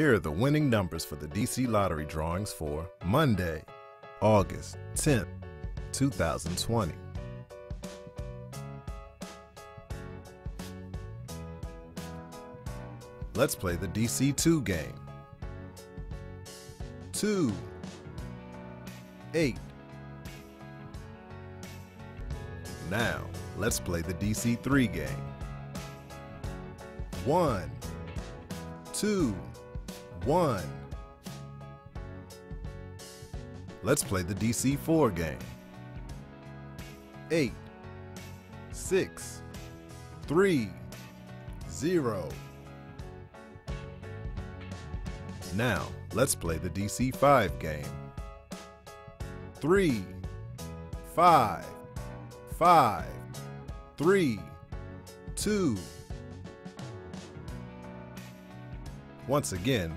Here are the winning numbers for the DC Lottery drawings for Monday, August 10th, 2020. Let's play the DC2 game. 2 8 Now, let's play the DC3 game. 1 2 1 Let's play the DC4 game. 8 6 3 0 Now, let's play the DC5 game. 3 5 5 3 2 Once again,